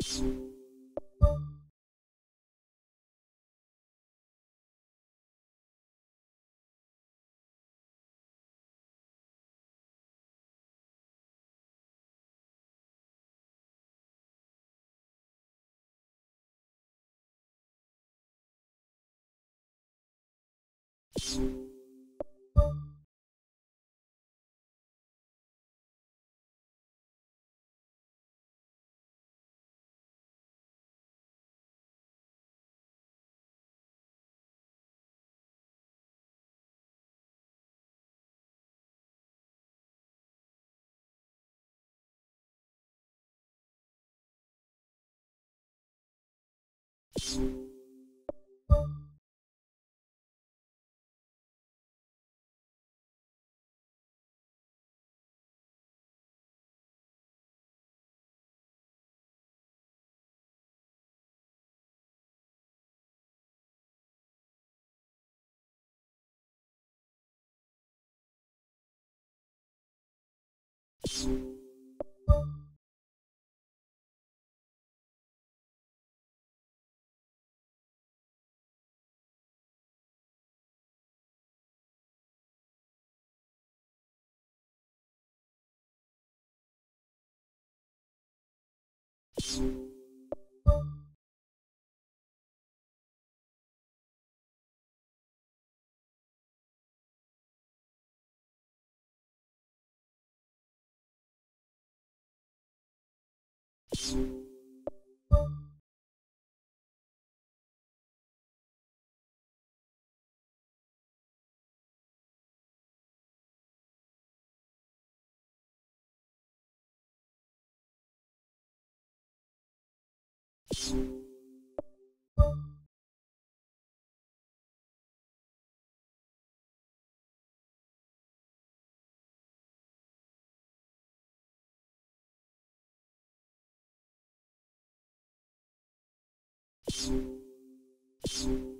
you you you。you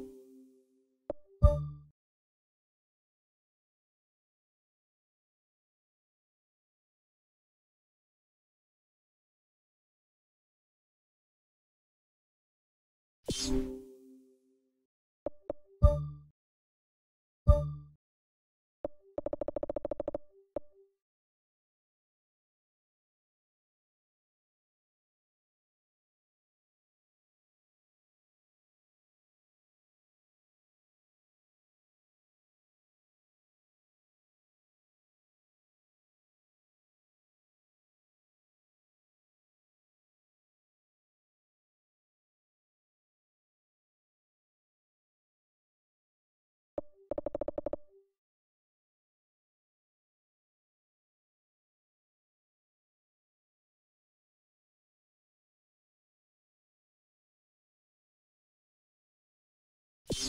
Peace.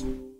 Peace.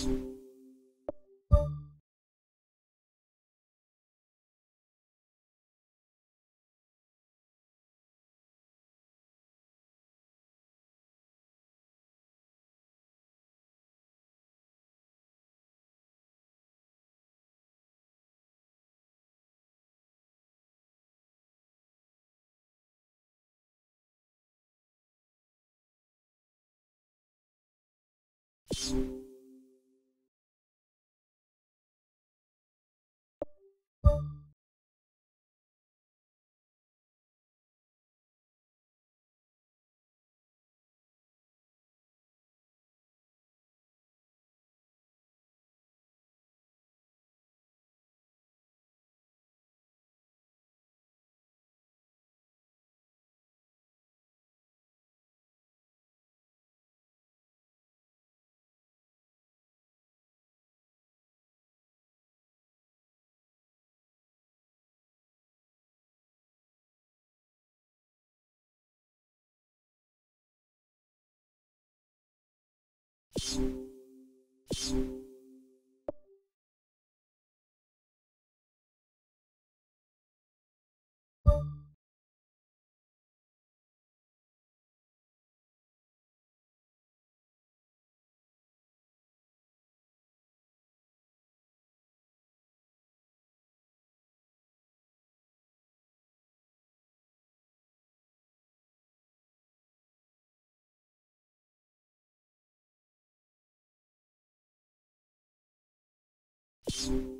Yes. you you. Peace.